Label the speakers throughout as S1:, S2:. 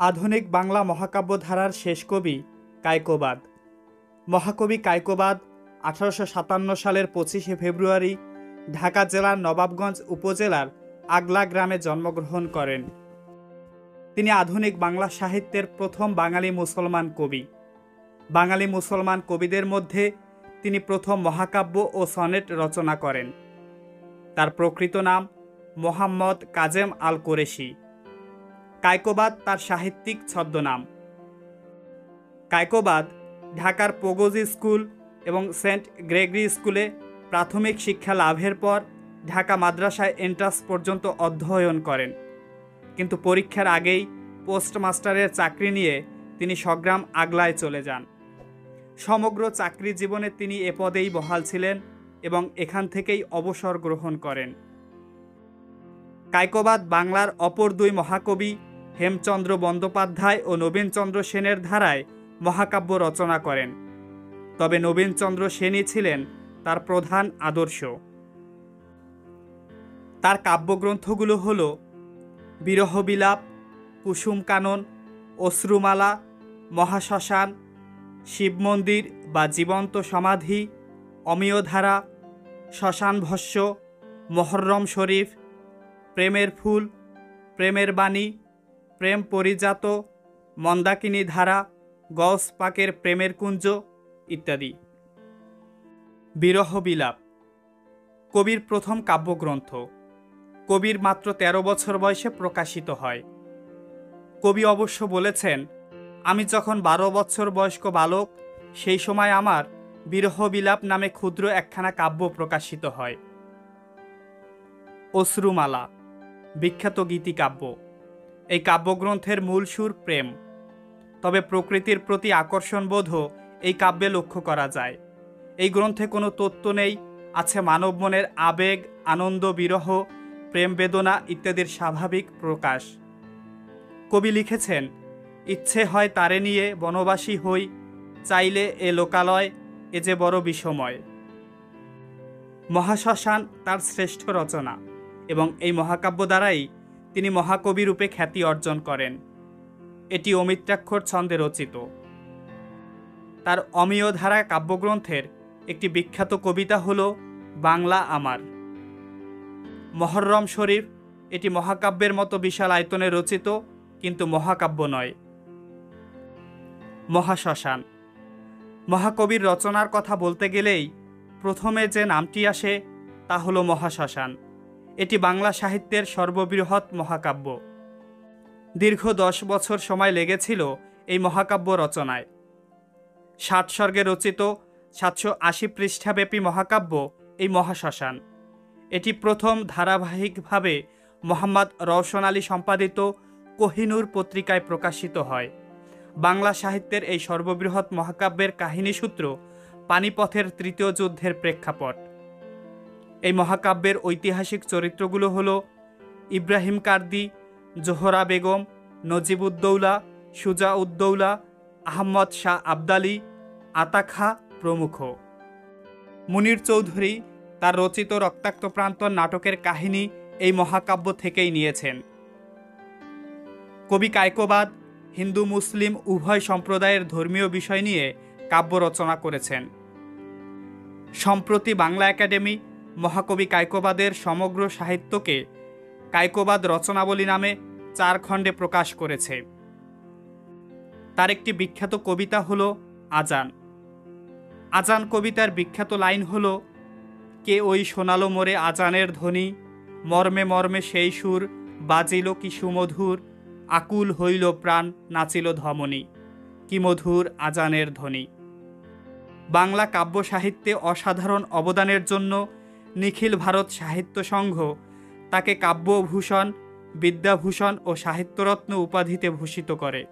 S1: আধুনিক বাংলা মহাকাব্য ধারার শেষ কবি কায়কোবাদ মহাকবি কায়কোবাদ আঠারোশো সাতান্ন সালের পঁচিশে ফেব্রুয়ারি ঢাকা জেলার নবাবগঞ্জ উপজেলার আগলা গ্রামে জন্মগ্রহণ করেন। তিনি আধুনিক বাংলা সাহিত্যের প্রথম বাঙালি মুসলমান কবি। বাঙালি মুসলমান কবিদের মধ্যে তিনি প্রথম মহাকাব্য ও সনেট রচনা করেন। তার প্রকৃত নাম মোহাম্মদ কাজেম আল কোরেশি কায়কোবাদ তার সাহিত্যিক ছদ্মনাম। কায়কোবাদ ঢাকার পোগোজি স্কুল এবং সেন্ট গ্রেগরি স্কুলে প্রাথমিক শিক্ষা লাভের পর ঢাকা মাদ্রাসায় এন্ট্রান্স পর্যন্ত অধ্যয়ন করেন। কিন্তু পরীক্ষার আগেই পোস্টমাস্টারের চাকরি নিয়ে তিনি সগ্রাম আগলায় চলে যান। সমগ্র চাকরি জীবনে তিনি এ পদেই বহাল ছিলেন এবং এখান থেকেই অবসর গ্রহণ করেন। কায়কোবাদ বাংলার অপর দুই মহাকবি হেমচন্দ্র বন্দ্যোপাধ্যায় ও নবীনচন্দ্র সেনের ধারায় মহাকাব্য রচনা করেন। তবে নবীনচন্দ্র সেনই ছিলেন তার প্রধান আদর্শ। তার কাব্যগ্রন্থগুলো হল বিরহবিলাপ কুসুম কানন অশ্রুমালা, মহাশ্মশান শিব মন্দির বা জীবন্ত সমাধি, অমিয়ধারা শ্মশান ভস্য মহরম শরীফ, প্রেমের ফুল, প্রেমের বাণী প্রেম পরিজাত, মন্দাকিনী ধারা গস পাকের প্রেমের কুঞ্জ ইত্যাদি। বিরহ বিলাপ। কবির প্রথম কাব্যগ্রন্থ। কবির মাত্র ১৩ বছর বয়সে প্রকাশিত হয়। কবি অবশ্য বলেছেন, আমি যখন বারো বছর বয়স্ক বালক, সেই সময় আমার বিরহ বিলাপ নামে ক্ষুদ্র একখানা কাব্য প্রকাশিত হয়। অশ্রুমালা। বিখ্যাত গীতিকাব্য। এই কাব্যগ্রন্থের মূল সুর প্রেম। তবে প্রকৃতির প্রতি আকর্ষণবোধও এই কাব্যে লক্ষ্য করা যায়। এই গ্রন্থে কোনো তত্ত্ব নেই, আছে মানব মনের আবেগ, আনন্দ, বিরহ, প্রেম বেদনা ইত্যাদির স্বাভাবিক প্রকাশ। কবি লিখেছেন, ইচ্ছে হয় তারে নিয়ে বনবাসী হই, চাইলে এ লোকালয়, এ যে বড় বিষময়। মহাশ্মশান তার শ্রেষ্ঠ রচনা এবং এই মহাকাব্য দ্বারাই তিনি মহাকবি রূপে খ্যাতি অর্জন করেন। এটি অমিত্রাক্ষর ছন্দে রচিত। তার অমীয় ধারা কাব্যগ্রন্থের একটি বিখ্যাত কবিতা হল বাংলা আমার। মহরম শরীফ এটি মহাকাব্যের মতো বিশাল আয়তনে রচিত, কিন্তু মহাকাব্য নয়। মহাশ্মশান। মহাকবির রচনার কথা বলতে গেলেই প্রথমে যে নামটি আসে তা হল মহাশ্মশান। এটি বাংলা সাহিত্যের সর্ববৃহৎ মহাকাব্য। দীর্ঘ দশ বছর সময় লেগেছিল এই মহাকাব্য রচনায়। ষাট স্বর্গে রচিত সাতশো আশি পৃষ্ঠাব্যাপী মহাকাব্য এই মহাশ্মশান। এটি প্রথম ধারাবাহিকভাবে মোহাম্মদ রওশন আলী সম্পাদিত কোহিনুর পত্রিকায় প্রকাশিত হয়। বাংলা সাহিত্যের এই সর্ববৃহৎ মহাকাব্যের কাহিনীসূত্র পানিপথের তৃতীয় যুদ্ধের প্রেক্ষাপট। এই মহাকাব্যের ঐতিহাসিক চরিত্রগুলো হল ইব্রাহিম কার্দি, জোহরা বেগম, নজিবুদ্দৌলা, সুজাউদ্দৌলা, আহম্মদ শাহ আবদালি আতাখা প্রমুখ। মুনির চৌধুরী তার রচিত রক্তাক্ত প্রান্তর নাটকের কাহিনী এই মহাকাব্য থেকেই নিয়েছেন। কবি কায়কোবাদ, হিন্দু মুসলিম উভয় সম্প্রদায়ের ধর্মীয় বিষয় নিয়ে কাব্য রচনা করেছেন। সম্প্রতি বাংলা একাডেমি মহাকবি কায়কোবাদের সমগ্র সাহিত্যকে কায়কোবাদ রচনাবলী নামে চার খণ্ডে প্রকাশ করেছে। তার একটি বিখ্যাত কবিতা হল আজান। আজান কবিতার বিখ্যাত লাইন হল, কে ওই সোনালো মোরে আজানের ধ্বনি, মর্মে মর্মে সেই সুর, বাজিল কি সুমধুর, আকুল হইল প্রাণ, নাচিল ধমনী, কি মধুর আজানের ধ্বনি। বাংলা কাব্য সাহিত্যে অসাধারণ অবদানের জন্য নিখিল ভারত সাহিত্য সংঘ। তাকে কাব্যভূষণ, বিদ্যাভূষণ ও সাহিত্যরত্ন উপাধিতে ভূষিত করে।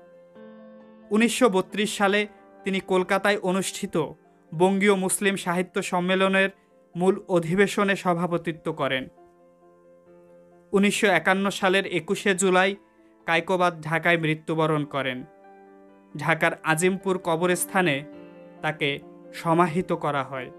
S1: উনিশশো বত্রিশ সালে তিনি কলকাতায় অনুষ্ঠিত বঙ্গীয় মুসলিম সাহিত্য সম্মেলনের মূল অধিবেশনে সভাপতিত্ব করেন। উনিশশো একান্ন সালের একুশে জুলাই কায়কোবাদ ঢাকায় মৃত্যুবরণ করেন। ঢাকার আজিমপুর কবরস্থানে তাকে সমাহিত করা হয়।